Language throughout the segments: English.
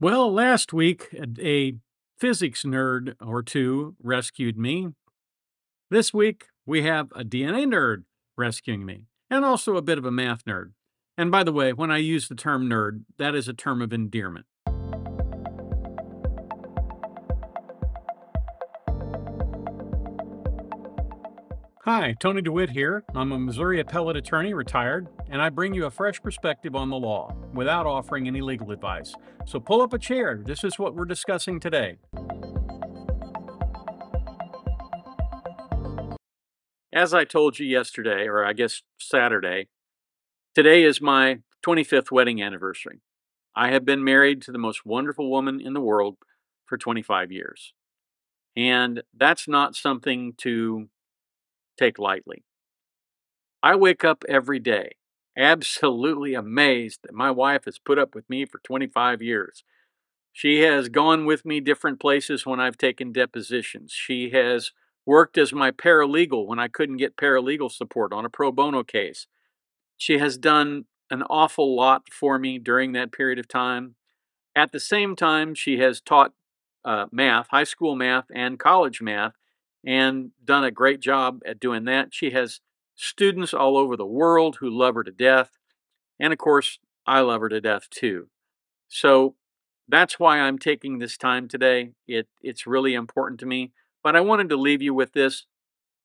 Well, last week, a physics nerd or two rescued me. This week, we have a DNA nerd rescuing me, and also a bit of a math nerd. And by the way, when I use the term nerd, that is a term of endearment. Hi, Tony DeWitt here. I'm a Missouri appellate attorney, retired, and I bring you a fresh perspective on the law without offering any legal advice. So pull up a chair. This is what we're discussing today. As I told you yesterday, or I guess Saturday, today is my 25th wedding anniversary. I have been married to the most wonderful woman in the world for 25 years. And that's not something to take lightly. I wake up every day absolutely amazed that my wife has put up with me for 25 years. She has gone with me different places when I've taken depositions. She has worked as my paralegal when I couldn't get paralegal support on a pro bono case. She has done an awful lot for me during that period of time. At the same time, she has taught uh, math, high school math, and college math and done a great job at doing that. She has students all over the world who love her to death. And of course, I love her to death too. So that's why I'm taking this time today. It, it's really important to me. But I wanted to leave you with this.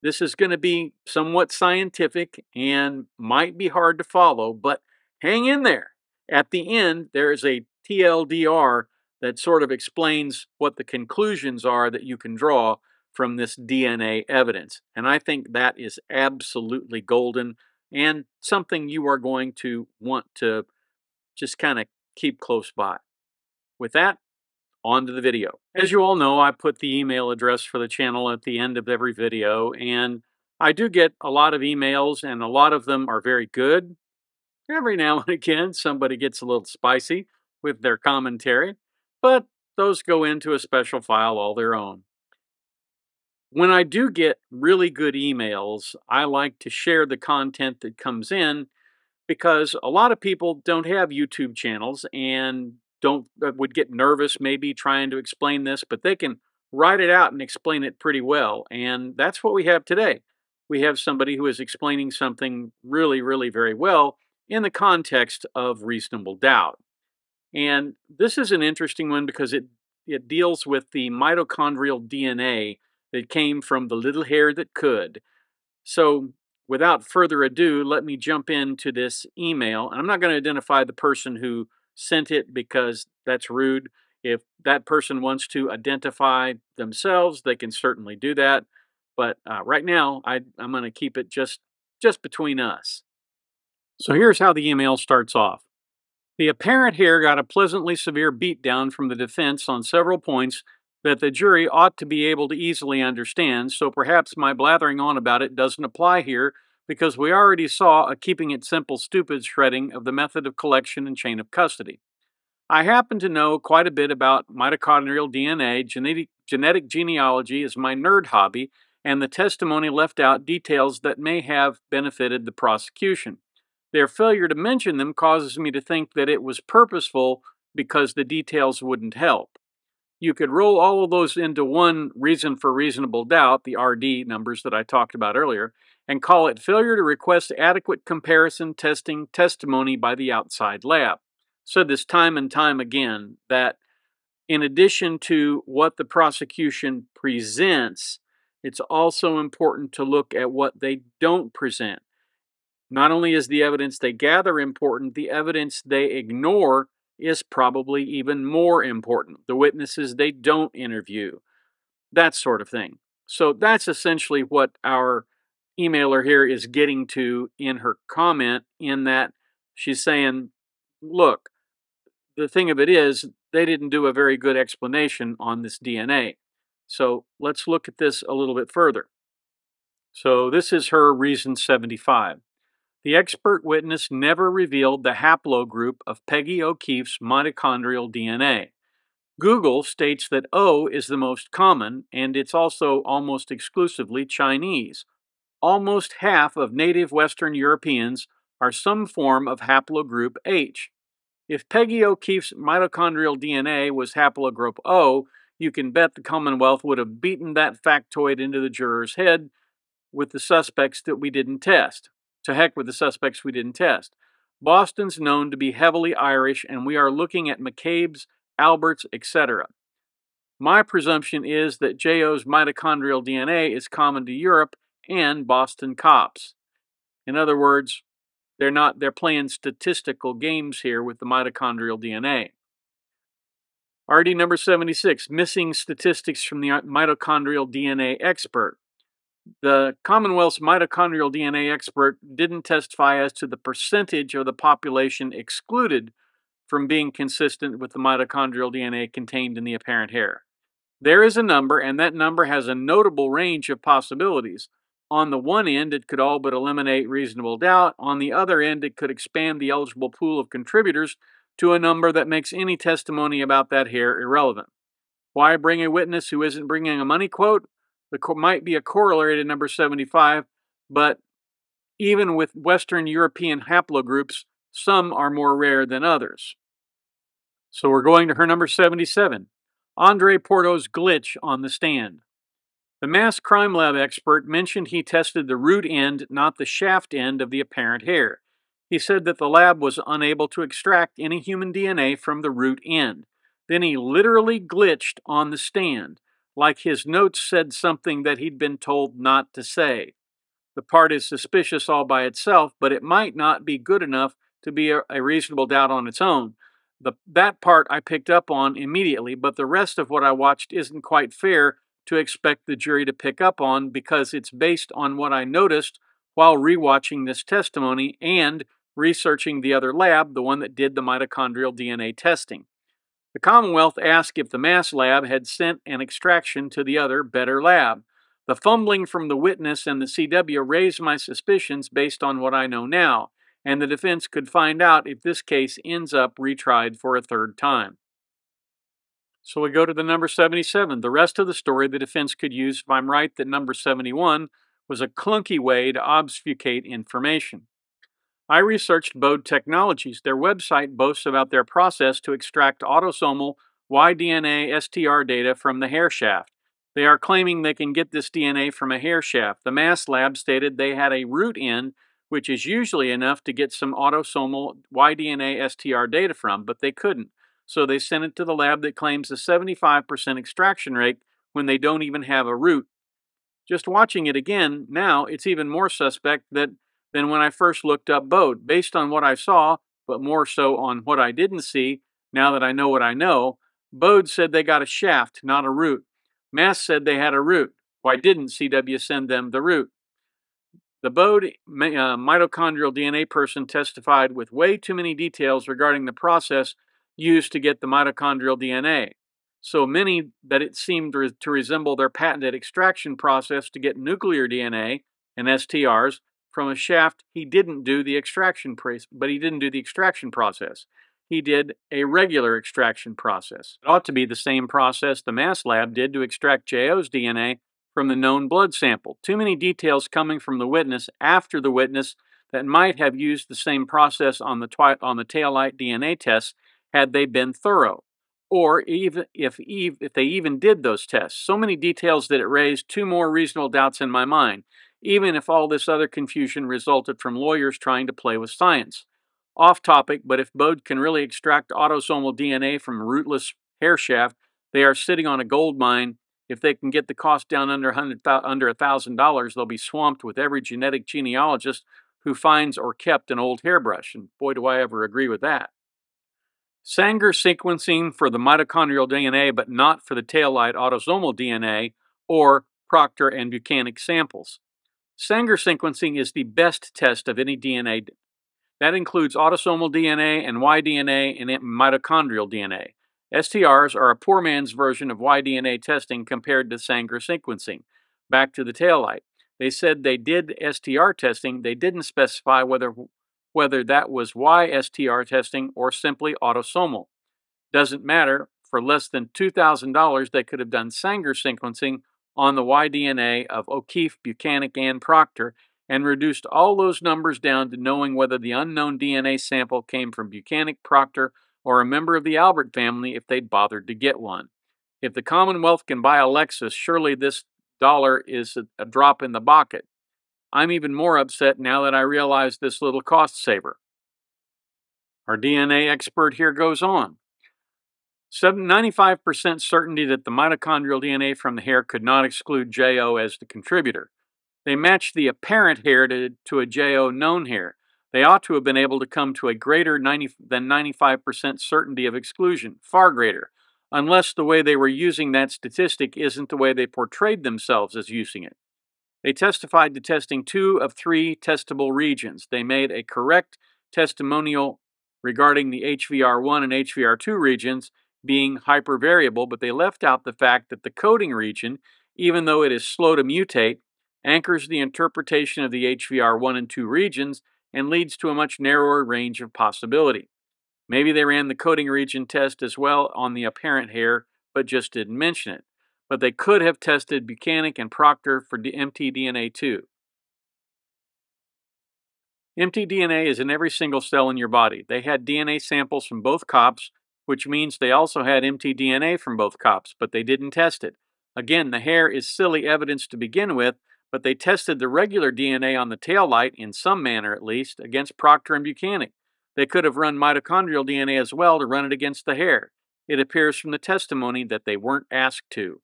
This is going to be somewhat scientific and might be hard to follow, but hang in there. At the end, there is a TLDR that sort of explains what the conclusions are that you can draw from this DNA evidence. And I think that is absolutely golden and something you are going to want to just kind of keep close by. With that, on to the video. As you all know, I put the email address for the channel at the end of every video, and I do get a lot of emails, and a lot of them are very good. Every now and again, somebody gets a little spicy with their commentary, but those go into a special file all their own. When I do get really good emails, I like to share the content that comes in because a lot of people don't have YouTube channels and don't uh, would get nervous maybe trying to explain this, but they can write it out and explain it pretty well. And that's what we have today. We have somebody who is explaining something really, really very well in the context of reasonable doubt. And this is an interesting one because it, it deals with the mitochondrial DNA that came from the little hair that could. So, without further ado, let me jump into this email. And I'm not going to identify the person who sent it because that's rude. If that person wants to identify themselves, they can certainly do that. But uh, right now, I, I'm going to keep it just just between us. So here's how the email starts off. The apparent here got a pleasantly severe beatdown from the defense on several points that the jury ought to be able to easily understand, so perhaps my blathering on about it doesn't apply here because we already saw a keeping it simple stupid shredding of the method of collection and chain of custody. I happen to know quite a bit about mitochondrial DNA, genetic, genetic genealogy is my nerd hobby, and the testimony left out details that may have benefited the prosecution. Their failure to mention them causes me to think that it was purposeful because the details wouldn't help you could roll all of those into one reason for reasonable doubt, the RD numbers that I talked about earlier, and call it failure to request adequate comparison testing testimony by the outside lab. Said this time and time again that in addition to what the prosecution presents, it's also important to look at what they don't present. Not only is the evidence they gather important, the evidence they ignore is probably even more important. The witnesses they don't interview, that sort of thing. So that's essentially what our emailer here is getting to in her comment, in that she's saying, look, the thing of it is, they didn't do a very good explanation on this DNA. So let's look at this a little bit further. So this is her reason 75. The expert witness never revealed the haplogroup of Peggy O'Keefe's mitochondrial DNA. Google states that O is the most common, and it's also almost exclusively Chinese. Almost half of native Western Europeans are some form of haplogroup H. If Peggy O'Keefe's mitochondrial DNA was haplogroup O, you can bet the Commonwealth would have beaten that factoid into the juror's head with the suspects that we didn't test. To heck with the suspects we didn't test. Boston's known to be heavily Irish, and we are looking at McCabe's, Albert's, etc. My presumption is that JO's mitochondrial DNA is common to Europe and Boston cops. In other words, they're not they're playing statistical games here with the mitochondrial DNA. RD number 76, missing statistics from the mitochondrial DNA expert. The Commonwealth's mitochondrial DNA expert didn't testify as to the percentage of the population excluded from being consistent with the mitochondrial DNA contained in the apparent hair. There is a number, and that number has a notable range of possibilities. On the one end, it could all but eliminate reasonable doubt. On the other end, it could expand the eligible pool of contributors to a number that makes any testimony about that hair irrelevant. Why bring a witness who isn't bringing a money quote? There might be a corollary to number 75, but even with Western European haplogroups, some are more rare than others. So we're going to her number 77. Andre Porto's glitch on the stand. The mass crime lab expert mentioned he tested the root end, not the shaft end of the apparent hair. He said that the lab was unable to extract any human DNA from the root end. Then he literally glitched on the stand, like his notes said something that he'd been told not to say. The part is suspicious all by itself, but it might not be good enough to be a, a reasonable doubt on its own. The, that part I picked up on immediately, but the rest of what I watched isn't quite fair to expect the jury to pick up on because it's based on what I noticed while rewatching this testimony and researching the other lab, the one that did the mitochondrial DNA testing. The Commonwealth asked if the Mass lab had sent an extraction to the other, better lab. The fumbling from the witness and the CW raised my suspicions based on what I know now and the defense could find out if this case ends up retried for a third time. So we go to the number 77. The rest of the story the defense could use if I'm right that number 71 was a clunky way to obfuscate information. I researched Bode Technologies. Their website boasts about their process to extract autosomal Y-DNA STR data from the hair shaft. They are claiming they can get this DNA from a hair shaft. The Mass Lab stated they had a root end which is usually enough to get some autosomal Y-DNA STR data from, but they couldn't. So they sent it to the lab that claims a 75% extraction rate when they don't even have a root. Just watching it again, now it's even more suspect that, than when I first looked up Bode. Based on what I saw, but more so on what I didn't see, now that I know what I know, Bode said they got a shaft, not a root. Mass said they had a root. Why didn't CW send them the root? The Bode uh, mitochondrial DNA person testified with way too many details regarding the process used to get the mitochondrial DNA, so many that it seemed to resemble their patented extraction process to get nuclear DNA and STRs from a shaft. He didn't do the extraction process, but he didn't do the extraction process. He did a regular extraction process. It ought to be the same process the Mass Lab did to extract JO's DNA from the known blood sample. Too many details coming from the witness after the witness that might have used the same process on the, twi- on the taillight DNA tests had they been thorough, or even if, if they even did those tests. So many details that it raised two more reasonable doubts in my mind, even if all this other confusion resulted from lawyers trying to play with science. Off topic, but if Bode can really extract autosomal DNA from rootless hair shaft, they are sitting on a gold mine if they can get the cost down under under $1,000, they'll be swamped with every genetic genealogist who finds or kept an old hairbrush. And boy, do I ever agree with that. Sanger sequencing for the mitochondrial DNA, but not for the taillight autosomal DNA or Proctor and Buchanan samples. Sanger sequencing is the best test of any DNA. That includes autosomal DNA and Y-DNA and mitochondrial DNA. STRs are a poor man's version of Y-DNA testing compared to Sanger sequencing. Back to the taillight. They said they did STR testing. They didn't specify whether whether that was Y-STR testing or simply autosomal. Doesn't matter. For less than $2,000, they could have done Sanger sequencing on the Y-DNA of O'Keefe, Buchanan, and Proctor, and reduced all those numbers down to knowing whether the unknown DNA sample came from Buchanan, Proctor, or a member of the Albert family if they'd bothered to get one. If the Commonwealth can buy a Lexus, surely this dollar is a, a drop in the bucket. I'm even more upset now that I realize this little cost saver. Our DNA expert here goes on. 95% certainty that the mitochondrial DNA from the hair could not exclude JO as the contributor. They matched the apparent hair to, to a JO known hair. They ought to have been able to come to a greater 90, than 95% certainty of exclusion, far greater, unless the way they were using that statistic isn't the way they portrayed themselves as using it. They testified to testing two of three testable regions. They made a correct testimonial regarding the HVR1 and HVR2 regions being hypervariable, but they left out the fact that the coding region, even though it is slow to mutate, anchors the interpretation of the HVR1 and 2 regions and leads to a much narrower range of possibility. Maybe they ran the coding region test as well on the apparent hair, but just didn't mention it. But they could have tested Buchanan and Proctor for mtDNA too. mtDNA is in every single cell in your body. They had DNA samples from both cops, which means they also had mtDNA from both cops, but they didn't test it. Again, the hair is silly evidence to begin with, but they tested the regular DNA on the tail light, in some manner at least, against Proctor and Buchanan. They could have run mitochondrial DNA as well to run it against the hair. It appears from the testimony that they weren't asked to.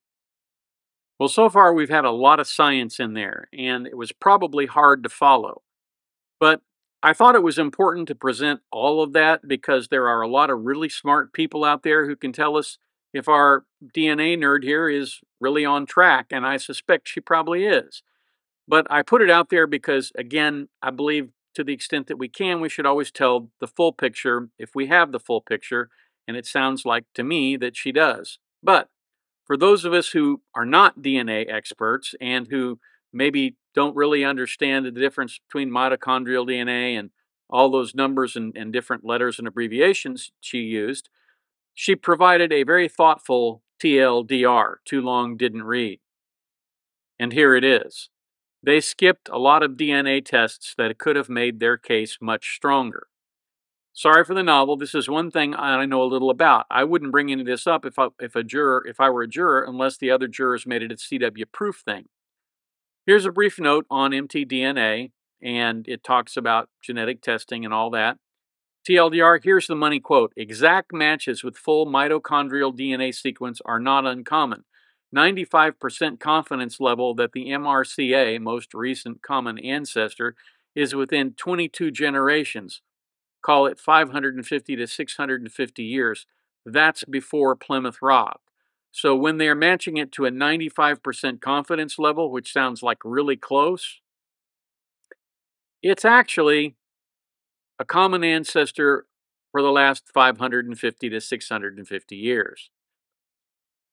Well, so far we've had a lot of science in there, and it was probably hard to follow. But I thought it was important to present all of that because there are a lot of really smart people out there who can tell us if our DNA nerd here is really on track, and I suspect she probably is. But I put it out there because, again, I believe to the extent that we can, we should always tell the full picture if we have the full picture, and it sounds like to me that she does. But for those of us who are not DNA experts and who maybe don't really understand the difference between mitochondrial DNA and all those numbers and, and different letters and abbreviations she used, she provided a very thoughtful TLDR, too long didn't read. And here it is. They skipped a lot of DNA tests that could have made their case much stronger. Sorry for the novel. This is one thing I know a little about. I wouldn't bring any of this up if I, if a juror, if I were a juror, unless the other jurors made it a CW proof thing. Here's a brief note on mtDNA, and it talks about genetic testing and all that. TLDR, here's the money quote Exact matches with full mitochondrial DNA sequence are not uncommon. 95% confidence level that the MRCA, most recent common ancestor, is within 22 generations. Call it 550 to 650 years. That's before Plymouth Rock. So when they're matching it to a 95% confidence level, which sounds like really close, it's actually a common ancestor for the last 550 to 650 years.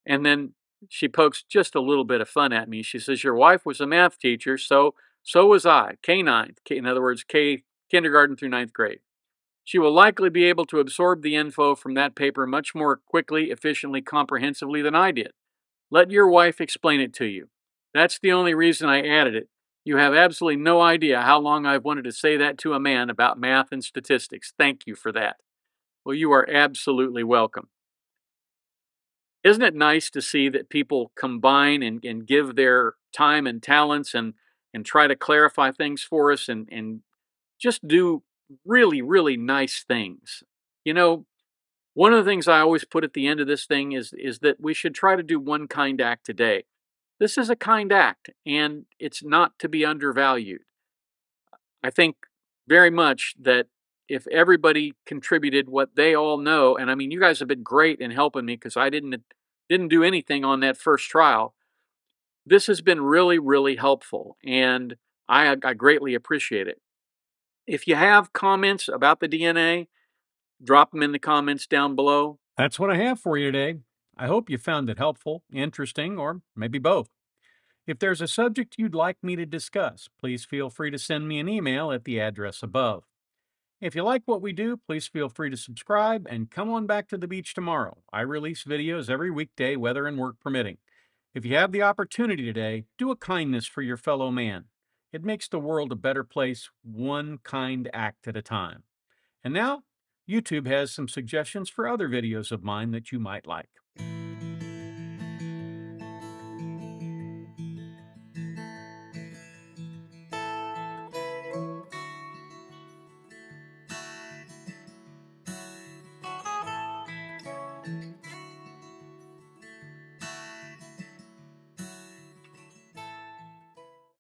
And then she pokes just a little bit of fun at me. She says, Your wife was a math teacher, so so was I. K9, K, in other words, K kindergarten through ninth grade. She will likely be able to absorb the info from that paper much more quickly, efficiently, comprehensively than I did. Let your wife explain it to you. That's the only reason I added it. You have absolutely no idea how long I've wanted to say that to a man about math and statistics. Thank you for that. Well, you are absolutely welcome. Isn't it nice to see that people combine and, and give their time and talents and, and try to clarify things for us and, and just do really, really nice things? You know, one of the things I always put at the end of this thing is, is that we should try to do one kind act today. This is a kind act, and it's not to be undervalued. I think very much that if everybody contributed what they all know, and I mean, you guys have been great in helping me because I didn't didn't do anything on that first trial. This has been really, really helpful, and I, I greatly appreciate it. If you have comments about the DNA, drop them in the comments down below. That's what I have for you today. I hope you found it helpful, interesting, or maybe both. If there's a subject you'd like me to discuss, please feel free to send me an email at the address above. If you like what we do, please feel free to subscribe and come on back to the beach tomorrow. I release videos every weekday, weather and work permitting. If you have the opportunity today, do a kindness for your fellow man. It makes the world a better place one kind act at a time. And now, YouTube has some suggestions for other videos of mine that you might like.